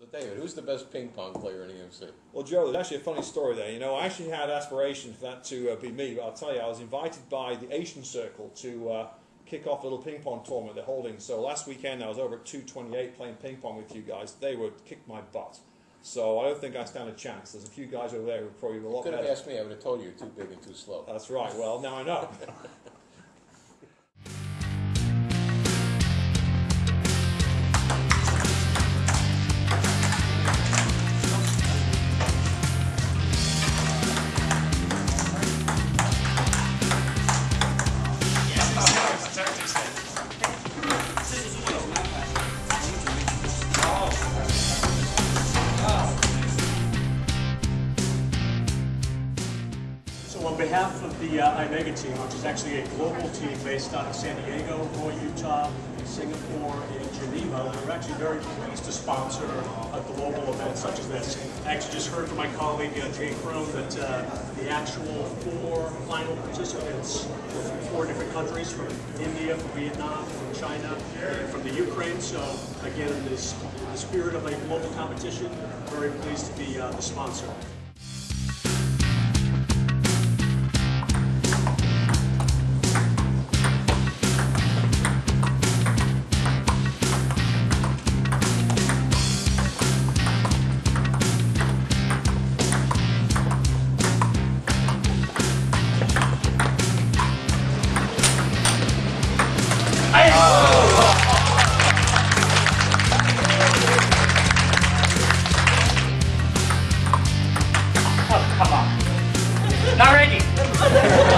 So David, who's the best ping pong player in the EMC? Well, Joe, there's actually a funny story there. You know, I actually had aspirations for that to uh, be me, but I'll tell you, I was invited by the Asian Circle to uh, kick off a little ping pong tournament they're holding. So last weekend I was over at 228 playing ping pong with you guys. They would kick my butt. So I don't think I stand a chance. There's a few guys over there who probably a lot better. Could have asked me, I would have told you you're too big and too slow. That's right. Well, now I know. So on behalf of the uh, Iomega team, which is actually a global team based out of San Diego, Roy, Utah, Singapore, and Geneva, we're actually very pleased to sponsor a global event such as this. I actually just heard from my colleague uh, Jay Crone that uh, the actual four final participants were from four different countries, from India, from Vietnam, from China, and from the Ukraine. So again, in this, the spirit of a global competition, very pleased to be uh, the sponsor. Oh, 아이고. 아, Not ready.